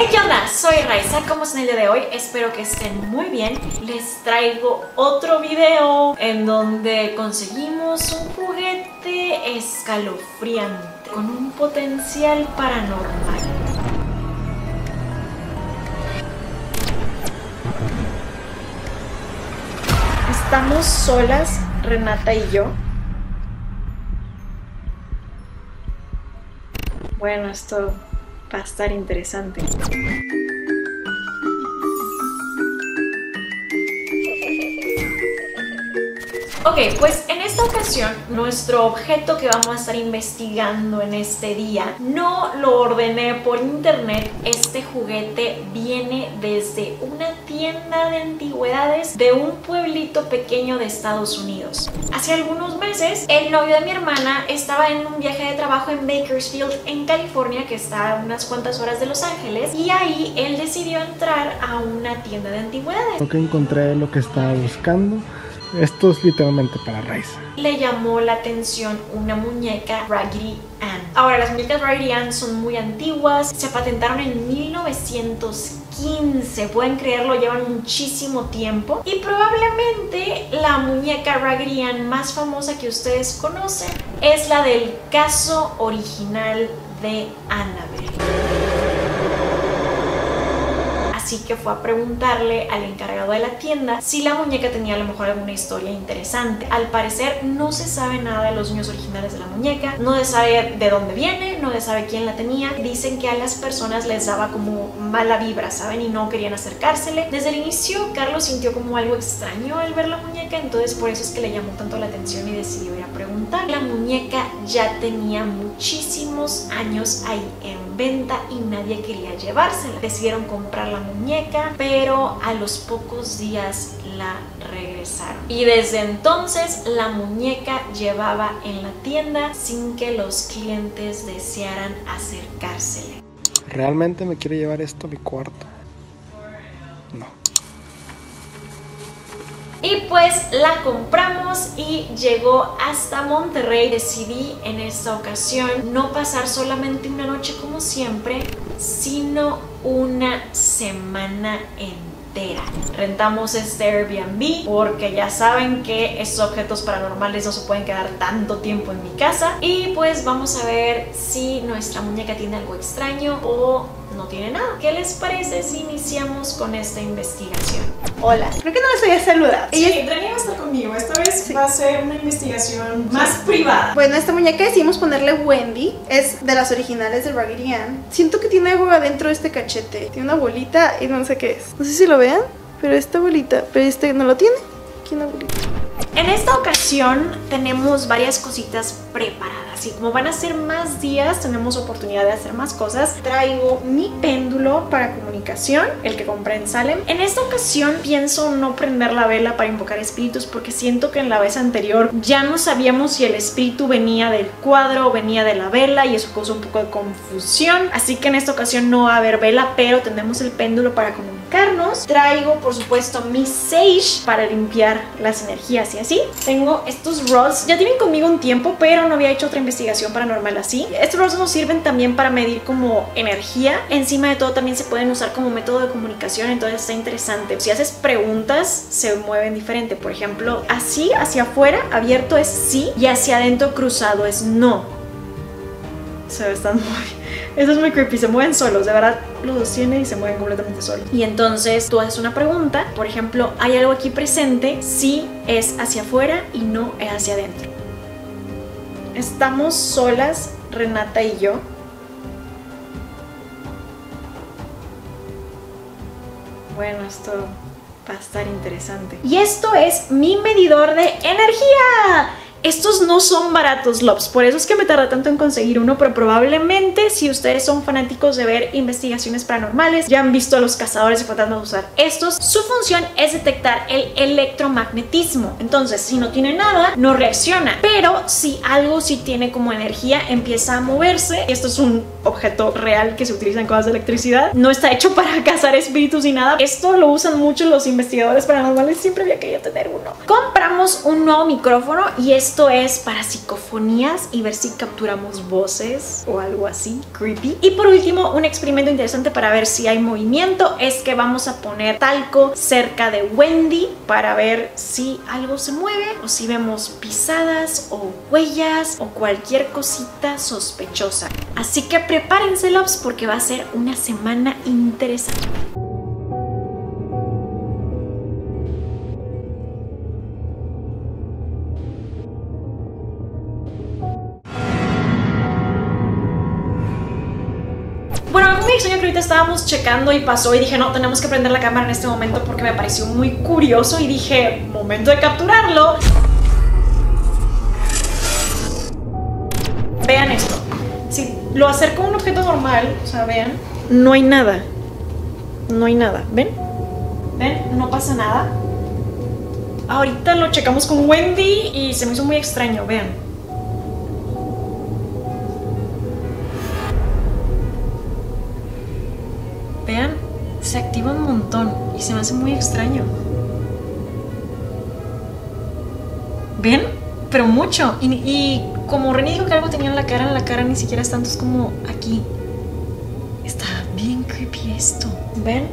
Hey, ¿qué onda? Soy Raiza, como es en el día de hoy? Espero que estén muy bien. Les traigo otro video en donde conseguimos un juguete escalofriante con un potencial paranormal. Estamos solas, Renata y yo. Bueno, esto va a estar interesante. Ok, pues en esta ocasión nuestro objeto que vamos a estar investigando en este día no lo ordené por internet. Este juguete viene desde una tienda de antigüedades de un pueblito pequeño de Estados Unidos. Hace algunos meses el novio de mi hermana estaba en un viaje de trabajo en Bakersfield en California que está a unas cuantas horas de Los Ángeles y ahí él decidió entrar a una tienda de antigüedades. Creo que encontré lo que estaba buscando. Esto es literalmente para Raiza. le llamó la atención una muñeca Raggedy Ann. Ahora, las muñecas Raggedy Ann son muy antiguas, se patentaron en 1915, pueden creerlo, llevan muchísimo tiempo. Y probablemente la muñeca Raggedy Ann más famosa que ustedes conocen es la del caso original de Annabelle. Así que fue a preguntarle al encargado de la tienda si la muñeca tenía a lo mejor alguna historia interesante. Al parecer no se sabe nada de los niños originales de la muñeca, no se sabe de dónde viene, no se sabe quién la tenía. Dicen que a las personas les daba como mala vibra, ¿saben? Y no querían acercársele. Desde el inicio Carlos sintió como algo extraño al ver la muñeca, entonces por eso es que le llamó tanto la atención y decidió ir a preguntar. La muñeca ya tenía muchísimos años ahí en venta y nadie quería llevársela. Decidieron comprar la muñeca, pero a los pocos días la regresaron. Y desde entonces la muñeca llevaba en la tienda sin que los clientes desearan acercársele. ¿Realmente me quiere llevar esto a mi cuarto? No. Y pues la compramos y llegó hasta Monterrey. Decidí en esta ocasión no pasar solamente una noche como siempre, sino una semana entera. Rentamos este Airbnb porque ya saben que estos objetos paranormales no se pueden quedar tanto tiempo en mi casa. Y pues vamos a ver si nuestra muñeca tiene algo extraño o no tiene nada. ¿Qué les parece si iniciamos con esta investigación? Hola, creo que no les había saludado. Sí, Ella va a estar conmigo. Esta vez va a ser una investigación más privada. Bueno, esta muñeca decidimos ponerle Wendy. Es de las originales de Raggedy Ann. Siento que tiene algo adentro de este cachete. Tiene una bolita y no sé qué es. No sé si lo vean, pero esta bolita. Pero este no lo tiene. Aquí una bolita. En esta ocasión tenemos varias cositas preparadas y como van a ser más días tenemos oportunidad de hacer más cosas. Traigo mi péndulo para comunicación, el que compré en Salem. En esta ocasión pienso no prender la vela para invocar espíritus porque siento que en la vez anterior ya no sabíamos si el espíritu venía del cuadro o venía de la vela y eso causó un poco de confusión. Así que en esta ocasión no va a haber vela, pero tenemos el péndulo para Traigo por supuesto mi sage para limpiar las energías y así. Tengo estos rods, ya tienen conmigo un tiempo, pero no había hecho otra investigación paranormal así. Estos rods nos sirven también para medir como energía. Encima de todo también se pueden usar como método de comunicación, entonces está interesante. Si haces preguntas, se mueven diferente. Por ejemplo, así hacia afuera, abierto es sí y hacia adentro cruzado es no. Se están muy... Eso es muy creepy, se mueven solos, de verdad los sostienen y se mueven completamente solos. Y entonces tú haces una pregunta, por ejemplo, ¿hay algo aquí presente? Sí es hacia afuera y no es hacia adentro. Estamos solas, Renata y yo. Bueno, esto va a estar interesante. Y esto es mi medidor de energía. Estos no son baratos, Lops, por eso es que me tarda tanto en conseguir uno, pero probablemente si ustedes son fanáticos de ver investigaciones paranormales, ya han visto a los cazadores de fantasmas usar estos. Su función es detectar el electromagnetismo. Entonces, si no tiene nada, no reacciona. Pero si algo sí tiene como energía, empieza a moverse. Esto es un objeto real que se utiliza en cosas de electricidad. No está hecho para cazar espíritus ni nada. Esto lo usan mucho los investigadores paranormales. Siempre había querido tener uno. Compramos un nuevo micrófono y es Esto es para psicofonías y ver si capturamos voces o algo así, creepy. Y por último, un experimento interesante para ver si hay movimiento es que vamos a poner talco cerca de Wendy para ver si algo se mueve o si vemos pisadas o huellas o cualquier cosita sospechosa. Así que prepárense, loves, porque va a ser una semana interesante. Muy extraño que ahorita estábamos checando y pasó y dije, no, tenemos que prender la cámara en este momento porque me pareció muy curioso y dije, momento de capturarlo. Vean esto. Si lo acerco a un objeto normal, o sea, vean, no hay nada. No hay nada. ¿Ven? ¿Ven? No pasa nada. Ahorita lo checamos con Wendy y se me hizo muy extraño, vean. Vean, un montón y se me hace muy extraño. ¿Ven? Pero mucho. Y, y como René dijo que algo tenía en la cara, en la cara ni siquiera es tanto, es como aquí. Está bien creepy esto. ¿Ven?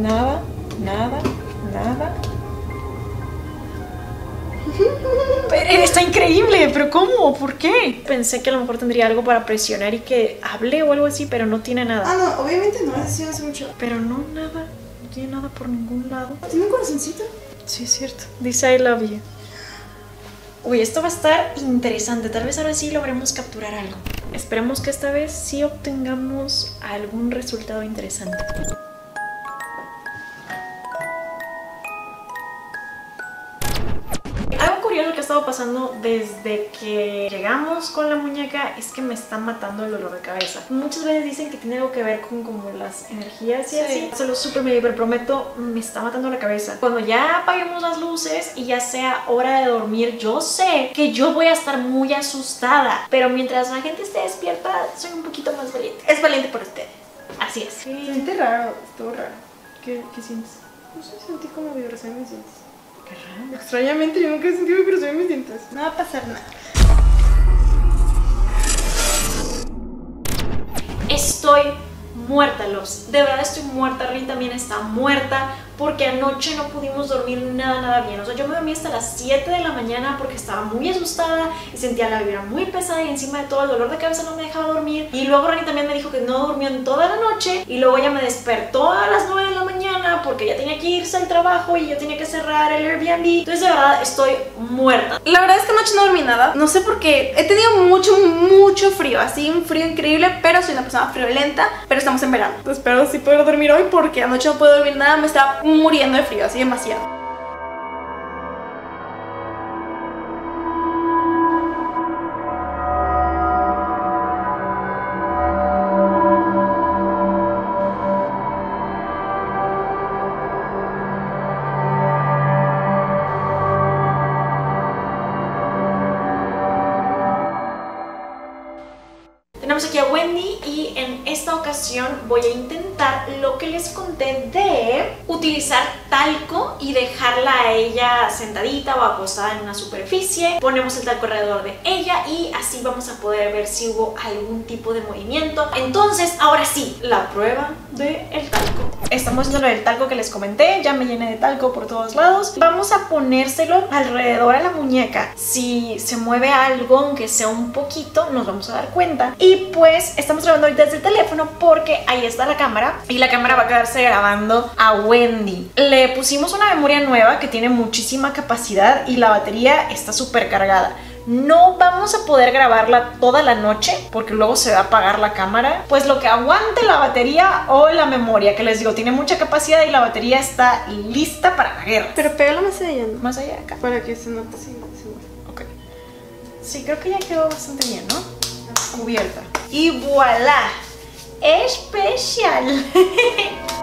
Nada, nada, nada. Pero está increíble, pero ¿cómo? ¿Por qué? Pensé que a lo mejor tendría algo para presionar y que hable o algo así, pero no tiene nada. Ah, no, obviamente no, así hace mucho. Pero no nada, no tiene nada por ningún lado. ¿Tiene un corazoncito? Sí, es cierto. Dice I love you. Uy, esto va a estar interesante. Tal vez ahora sí logremos capturar algo. Esperemos que esta vez sí obtengamos algún resultado interesante. Estado pasando desde que llegamos con la muñeca es que me está matando el dolor de cabeza. Muchas veces dicen que tiene algo que ver con como las energías y Sí. así. Se lo medio, pero prometo, me está matando la cabeza. Cuando ya apaguemos las luces y ya sea hora de dormir, yo sé que yo voy a estar muy asustada. Pero mientras la gente esté despierta, soy un poquito más valiente. Es valiente por ustedes. Así es. Se siente raro, estuvo raro. ¿Qué, qué sientes? No sé, sentí como dientes. Qué raro. Extrañamente yo nunca he sentido vibración en mis dientes. No va a pasar nada. Estoy muerta, los. De verdad estoy muerta. Rin también está muerta porque anoche no pudimos dormir nada, nada bien. O sea, yo me dormí hasta las 7 de la mañana porque estaba muy asustada y sentía la vibra muy pesada y encima de todo el dolor de cabeza no me dejaba dormir. Y luego Rin también me dijo que no durmió en toda la noche y luego ella me despertó a las 9 de la mañana porque ya tenía que irse al trabajo y yo tenía que cerrar el Airbnb. Entonces, de verdad, estoy muerta. La verdad es que anoche no dormí nada. No sé por qué. He tenido mucho, mucho frío. Así un frío increíble. Pero soy una persona friolenta. Pero estamos en verano. Espero sí poder dormir hoy. Porque anoche no puedo dormir nada. Me estaba muriendo de frío. Así demasiado. Tenemos aquí a Wendy y en esta ocasión voy a intentar lo que les conté de utilizar talco y dejarla a ella sentadita o acostada en una superficie. Ponemos el talco alrededor de ella y así vamos a poder ver si hubo algún tipo de movimiento. Entonces, ahora sí, la prueba del talco. Estamos haciendo del talco que les comenté, ya me llené de talco por todos lados. Vamos a ponérselo alrededor a la muñeca. Si se mueve algo, aunque sea un poquito, nos vamos a dar cuenta. Y pues estamos grabando desde el teléfono porque ahí está la cámara y la cámara va a quedarse grabando a Wendy. Le pusimos una memoria nueva que tiene muchísima capacidad y la batería está súper cargada. No vamos a poder grabarla toda la noche porque luego se va a apagar la cámara. Pues lo que aguante la batería o la memoria, que les digo, tiene mucha capacidad y la batería está lista para la guerra. Pero pégalo más allá, ¿no? Más allá de acá. Para que se note mueve. Ok. Sí, creo que ya quedó bastante bien, ¿no? Cubierta. Y voilà. Especial.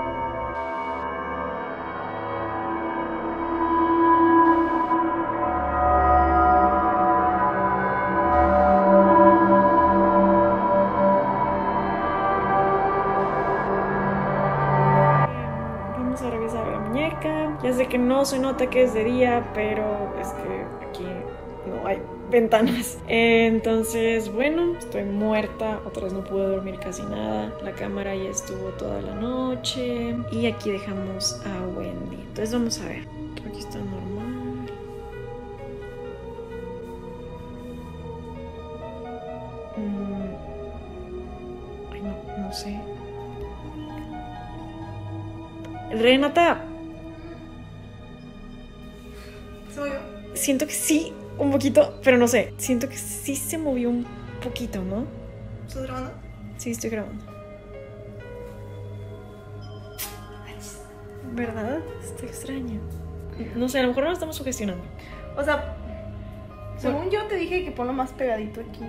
no se nota que es de día, pero es que aquí no hay ventanas. Entonces, bueno, estoy muerta. Otra vez no pude dormir casi nada. La cámara ya estuvo toda la noche. Y aquí dejamos a Wendy. Entonces vamos a ver. Aquí está normal. Mm. Ay, no, no sé. Renata, siento que sí, un poquito, pero no sé. Siento que sí se movió un poquito, ¿no? ¿Estás grabando? Sí, estoy grabando. ¿Verdad? Está extraño. No sé, a lo mejor no lo estamos sugestionando. O sea, según yo te dije que ponlo más pegadito aquí.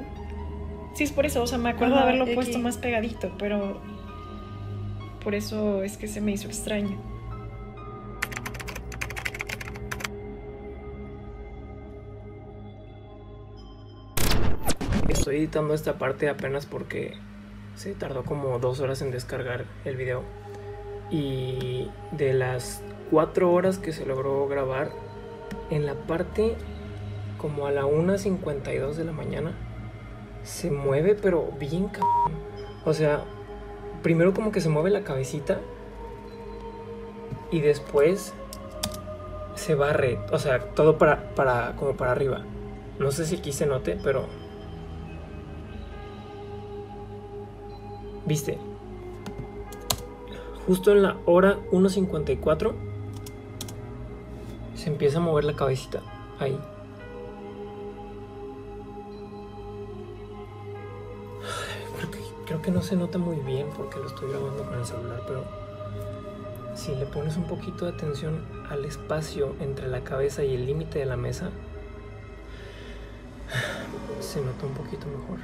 Sí, es por eso, o sea, me acuerdo Ajá, de haberlo aquí. puesto más pegadito, pero por eso es que se me hizo extraño. Estoy editando esta parte apenas porque se tardó como dos horas en descargar el video. Y de las cuatro horas que se logró grabar, en la parte como a la 1.52 de la mañana, se mueve pero bien cabrón. O sea, primero como que se mueve la cabecita y después se barre, o sea, todo para, para, como para arriba. No sé si aquí se note, pero ¿Viste? Justo en la hora 1.54 se empieza a mover la cabecita. Ahí. Creo que, creo que no se nota muy bien porque lo estoy grabando con el celular, pero si le pones un poquito de atención al espacio entre la cabeza y el límite de la mesa, se nota un poquito mejor.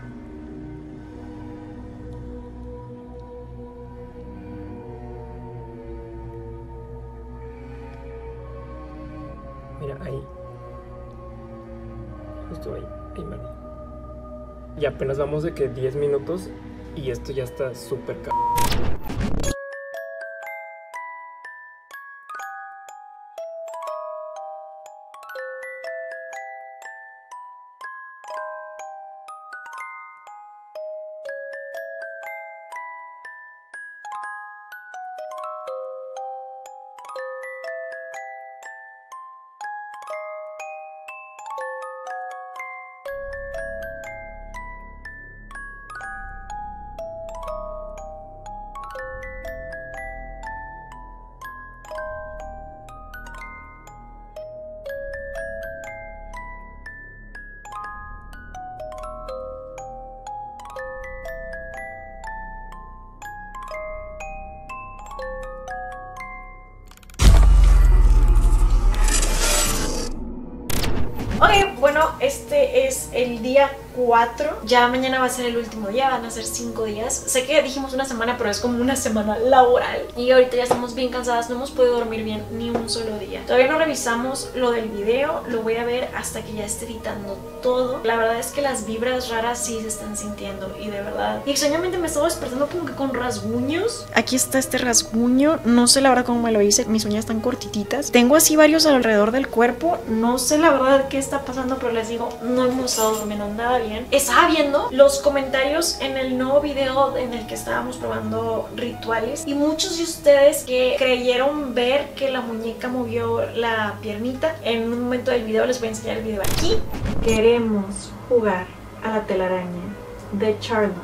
Y apenas vamos de que 10 minutos y esto ya está súper ca... Ok, bueno, este es el día 4. Ya mañana va a ser el último día, van a ser 5 días. Sé que dijimos una semana, pero es como una semana laboral. Y ahorita ya estamos bien cansadas, no hemos podido dormir bien ni un solo día. Todavía no revisamos lo del video, lo voy a ver hasta que ya esté editando todo. La verdad es que las vibras raras sí se están sintiendo y de verdad. Y extrañamente me estaba despertando como que con rasguños. Aquí está este rasguño, no sé la verdad cómo me lo hice, mis uñas están cortititas. Tengo así varios alrededor del cuerpo, no sé la verdad qué está pasando, pero les digo, no hemos estado durmiendo nada Estaba viendo los comentarios en el nuevo video en el que estábamos probando rituales y muchos de ustedes que creyeron ver que la muñeca movió la piernita, en un momento del video les voy a enseñar el video aquí. Queremos jugar a la telaraña de Charlotte.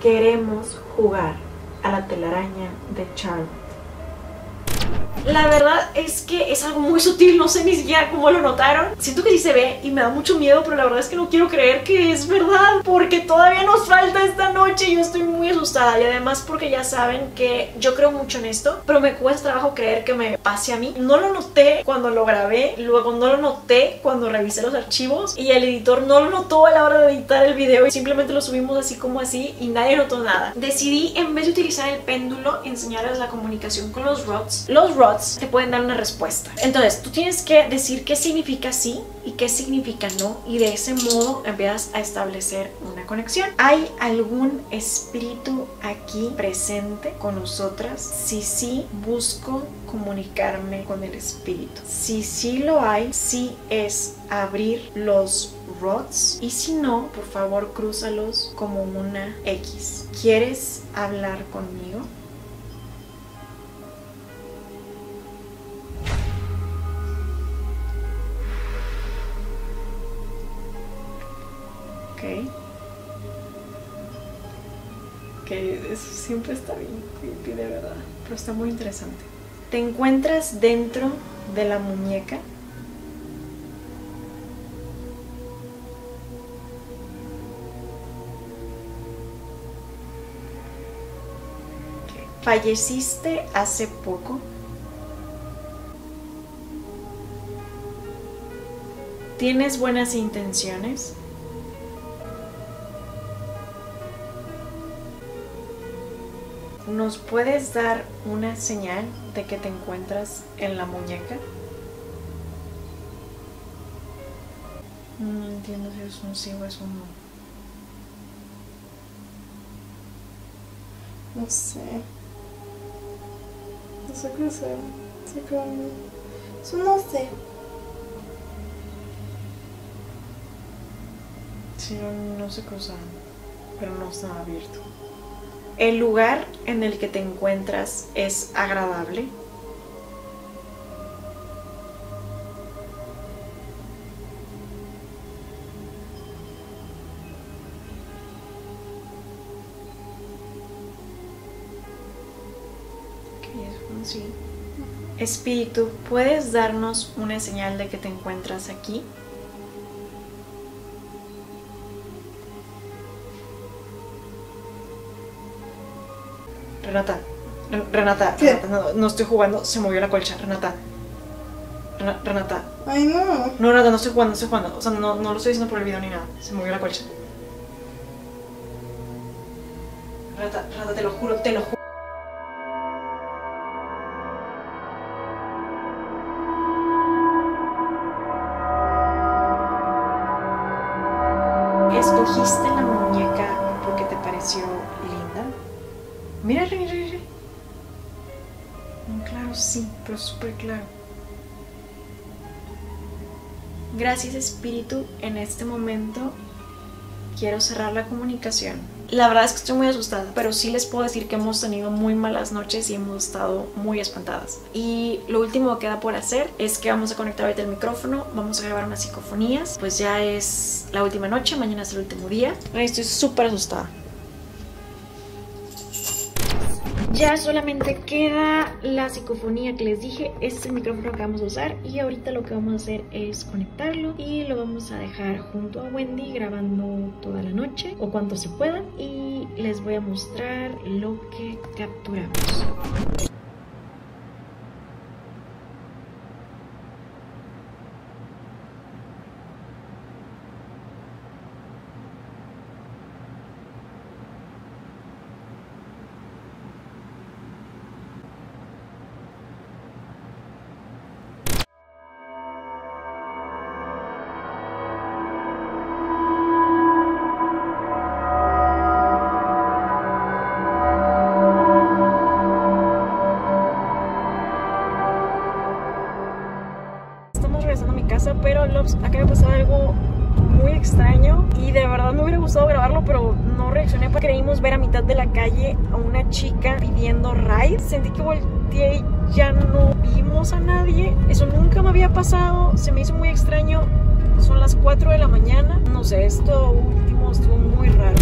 Queremos jugar a la telaraña de Charlotte. La verdad es que es algo muy sutil, no sé ni siquiera cómo lo notaron. Siento que sí se ve y me da mucho miedo, pero la verdad es que no quiero creer que es verdad, porque todavía nos falta esta noche y yo estoy muy asustada. Y además porque ya saben que yo creo mucho en esto, pero me cuesta trabajo creer que me pase a mí. No lo noté cuando lo grabé, luego no lo noté cuando revisé los archivos y el editor no lo notó a la hora de editar el video y simplemente lo subimos así como así y nadie notó nada. Decidí en vez de utilizar el péndulo enseñarles la comunicación con los rods. Los rods te pueden dar una respuesta. Entonces, tú tienes que decir qué significa sí y qué significa no y de ese modo empiezas a establecer una conexión. ¿Hay algún espíritu aquí presente con nosotras? Si sí, busco comunicarme con el espíritu. Si sí lo hay, sí es abrir los rods y si no, por favor crúzalos como una X. ¿Quieres hablar conmigo? Que eso siempre está bien creepy, de verdad. Pero está muy interesante. Te encuentras dentro de la muñeca. ¿Falleciste hace poco? ¿Tienes buenas intenciones? ¿Nos puedes dar una señal de que te encuentras en la muñeca? No entiendo si es un sí o es un no. No sé. No sé qué hacer. Sé que Eso no sé. Sí, no, qué usar, pero no está abierto. ¿El lugar en el que te encuentras es agradable? Sí. Espíritu, ¿puedes darnos una señal de que te encuentras aquí? Renata, Ren- Renata, ¿Qué? Renata, no, no estoy jugando, se movió la colcha, Renata. Rena- Renata, Ay, no. no, Renata, no estoy jugando, no estoy jugando, o sea, no, no lo estoy diciendo por el video ni nada, se movió la colcha. Renata, Renata, te lo juro, te lo juro. Gracias Espíritu, en este momento quiero cerrar la comunicación. La verdad es que estoy muy asustada, pero sí les puedo decir que hemos tenido muy malas noches y hemos estado muy espantadas. Y lo último que queda por hacer es que vamos a conectar ahorita el micrófono, vamos a grabar unas psicofonías, pues ya es la última noche, mañana es el último día. Estoy súper asustada. Ya solamente queda la psicofonía que les dije. Este micrófono que vamos a usar. Y ahorita lo que vamos a hacer es conectarlo. Y lo vamos a dejar junto a Wendy grabando toda la noche. O cuanto se pueda. Y les voy a mostrar lo que capturamos. Pero acaba de pasar algo muy extraño y de verdad me hubiera gustado grabarlo, pero no reaccioné porque creímos ver a mitad de la calle a una chica pidiendo ride. Sentí que volteé y ya no vimos a nadie. Eso nunca me había pasado, se me hizo muy extraño. Son las 4 de la mañana. No sé, esto último estuvo muy raro.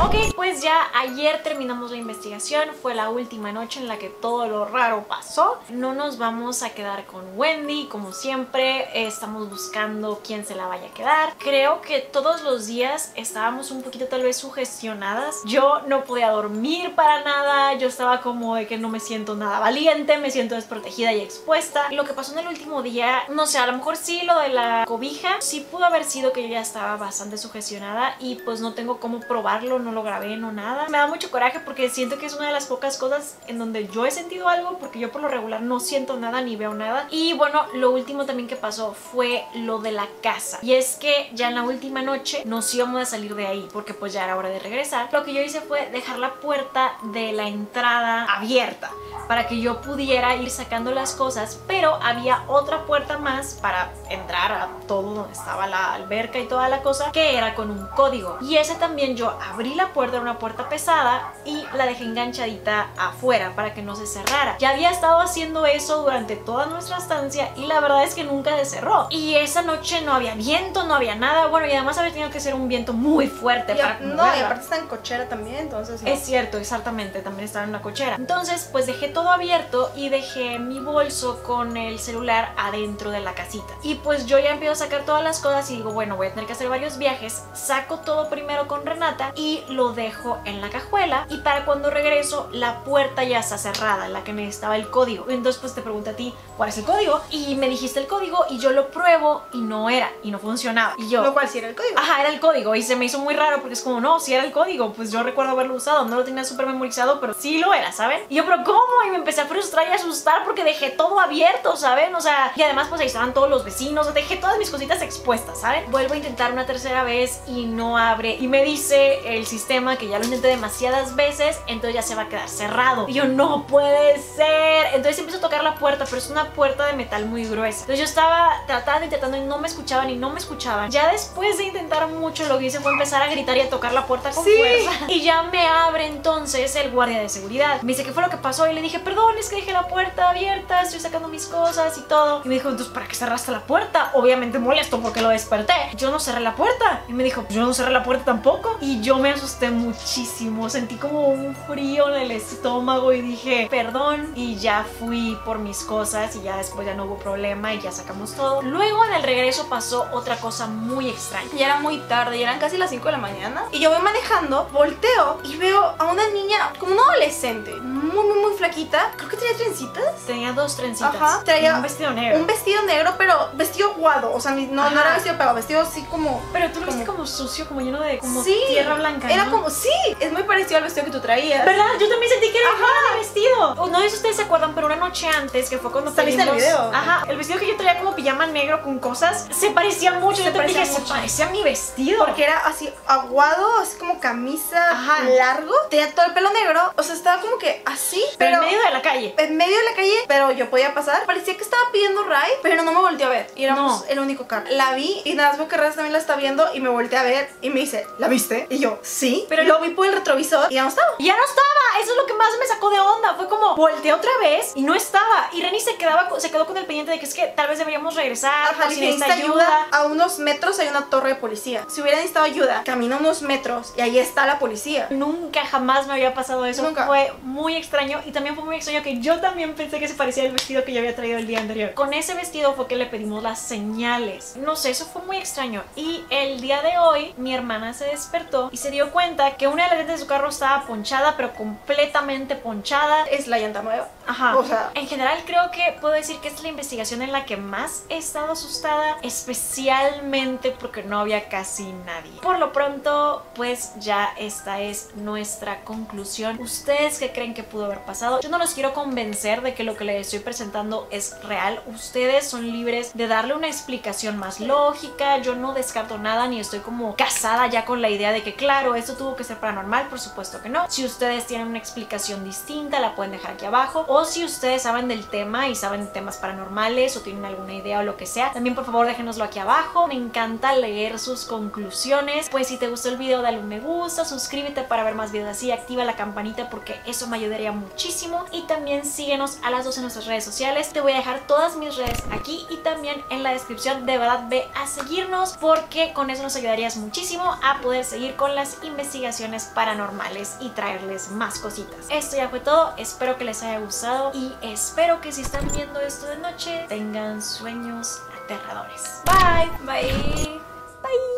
Ok, pues ya ayer terminamos la investigación, fue la última noche en la que todo lo raro pasó. No nos vamos a quedar con Wendy, como siempre, estamos buscando quién se la vaya a quedar. Creo que todos los días estábamos un poquito tal vez sugestionadas. Yo no podía dormir para nada, yo estaba como de que no me siento nada valiente, me siento desprotegida y expuesta. Lo que pasó en el último día, no sé, a lo mejor sí lo de la cobija, sí pudo haber sido que yo ya estaba bastante sugestionada y pues no tengo cómo probarlo, no lo grabé, no nada. Me da mucho coraje porque siento que es una de las pocas cosas en donde yo he sentido algo porque yo por lo regular no siento nada ni veo nada. Y bueno, lo último también que pasó fue lo de la casa. Y es que ya en la última noche nos íbamos a salir de ahí porque pues ya era hora de regresar. Lo que yo hice fue dejar la puerta de la entrada abierta para que yo pudiera ir sacando las cosas, pero había otra puerta más para entrar a todo donde estaba la alberca y toda la cosa, que era con un código. Y ese también yo abrí la puerta, una puerta pesada, y la dejé enganchadita afuera para que no se cerrara. Ya había estado haciendo eso durante toda nuestra estancia y la verdad es que nunca se cerró. Y esa noche no había viento, no había nada, bueno, y además había tenido que ser un viento muy fuerte Y para no, y aparte está en cochera también, entonces. no. Es cierto, exactamente, también estaba en una cochera. Entonces, pues dejé todo abierto y dejé mi bolso con el celular adentro de la casita. Y pues yo ya empiezo a sacar todas las cosas y digo, bueno, voy a tener que hacer varios viajes. Saco todo primero con Renata y lo dejo en la cajuela. Y para cuando regreso, la puerta ya está cerrada, en la que necesitaba el código. Entonces, pues te pregunté a ti, ¿cuál es el código? Y me dijiste el código y yo lo pruebo y no era, y no funcionaba. Y yo, Lo cual sí era el código. Ajá, era el código y se me hizo muy raro porque es como, no, si era el código, pues yo recuerdo haberlo usado, no lo tenía súper memorizado, pero sí lo era, ¿saben? Y yo, pero ¿cómo? Y me empecé a frustrar y a asustar porque dejé todo abierto, ¿saben? O sea, y además pues ahí estaban todos los vecinos, dejé todas mis cositas expuestas, ¿saben? Vuelvo a intentar una tercera vez y no abre y me dice el sistema que ya lo intenté demasiadas veces, entonces ya se va a quedar cerrado. Y yo, no puede ser. Entonces empiezo a tocar la puerta, pero es una puerta de metal muy gruesa. Entonces yo estaba tratando y tratando y no me escuchaban y no me escuchaban. Ya después de intentar mucho, lo que hice fue empezar a gritar y a tocar la puerta con Sí. fuerza. Y ya me abre entonces el guardia de seguridad. Me dice, ¿qué fue lo que pasó? Y le dije, perdón, es que dejé la puerta abierta, estoy sacando mis cosas y todo. Y me dijo, entonces, ¿para qué cerraste la puerta? Obviamente molesto porque lo desperté. Yo no cerré la puerta. Y me dijo, yo no cerré la puerta tampoco. Y yo me asusté muchísimo. Sentí como un frío en el estómago y dije, perdón. Y ya fui por mis cosas y ya después ya no hubo problema y ya sacamos todo. Luego en el regreso pasó otra cosa muy extraña. Ya era muy tarde, ya eran casi las 5 de la mañana. Y yo voy manejando, volteo y veo a una niña, como una adolescente, muy, muy, muy flaquita. Creo que tenía trencitas. Tenía dos trencitas. Ajá, traía un vestido negro. Un vestido negro, pero vestido aguado. O sea, no, no era vestido pegado, vestido así como. Pero tú lo viste como- como sucio, como lleno de como sí, tierra blanca. Era ¿no? como, sí, es muy parecido al vestido que tú traías. ¿Verdad? Yo también sentí que era igual de vestido. No sé si ustedes se acuerdan, pero una noche antes, que fue cuando ¿Saliste el video? Ajá, el vestido que yo traía como pijama negro con cosas, se parecía mucho. Se yo te parecía dije, se parece a mi vestido. Porque era así aguado, así como camisa Ajá. largo. Tenía todo el pelo negro. O sea, estaba como que así. pero, Pero, en medio de la calle. en medio de la calle, pero yo podía pasar. Parecía que estaba pidiendo ride, pero no me volteó a ver. Y éramos No. el único carro. La vi y nada más veo que Raz también la está viendo y me volteé a ver y me dice, ¿la viste? Y yo, sí. Pero lo vi por el retrovisor y ya no estaba. Y ya no estaba, eso es lo que más me sacó de onda. Fue como volteé otra vez y no estaba. Y Reni se quedaba, se quedó con el pendiente de que es que tal vez deberíamos regresar. Ajá, si necesita ayuda. A unos metros hay una torre de policía. Si hubiera necesitado ayuda, camina unos metros y ahí está la policía. Nunca jamás me había pasado eso. Nunca. Fue muy extraño y también fue muy extraño que yo también pensé que se parecía al vestido que yo había traído el día anterior. Con ese vestido fue que le pedimos las señales. No sé, eso fue muy extraño. Y el día de hoy mi hermana se despertó y se dio cuenta que una de las llantas de su carro estaba ponchada, pero completamente ponchada. Es la llanta nueva. Ajá. O sea- en general creo que puedo decir que es la investigación en la que más he estado asustada, especialmente porque no había casi nadie. Por lo pronto, pues ya esta es nuestra conclusión. ¿Ustedes qué creen que pudo haber pasado? Yo no los quiero convencer de que lo que les estoy presentando es real. Ustedes son libres de darle una explicación más lógica. Yo no descarto nada ni estoy como casada ya con la idea de que claro, esto tuvo que paranormal, por supuesto que no. Si ustedes tienen una explicación distinta, la pueden dejar aquí abajo. O si ustedes saben del tema y saben temas paranormales o tienen alguna idea o lo que sea, también por favor déjenoslo aquí abajo. Me encanta leer sus conclusiones. Pues si te gustó el video, dale un me gusta, suscríbete para ver más videos así, activa la campanita porque eso me ayudaría muchísimo. Y también síguenos a las dos en nuestras redes sociales. Te voy a dejar todas mis redes aquí y también en la descripción. De verdad ve a seguirnos porque con eso nos ayudarías muchísimo a poder seguir con las investigaciones paranormales y traerles más cositas. Esto ya fue todo, espero que les haya gustado y espero que si están viendo esto de noche tengan sueños aterradores. Bye. Bye.